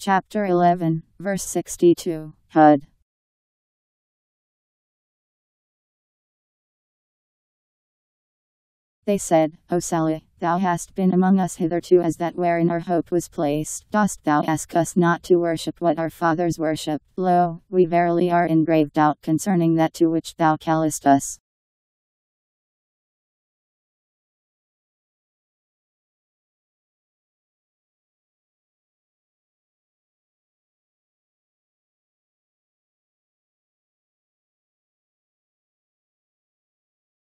Chapter 11, verse 62, Hud. They said, O Salih, thou hast been among us hitherto as that wherein our hope was placed. Dost thou ask us not to worship what our fathers worship? Lo, we verily are in grave doubt concerning that to which thou callest us.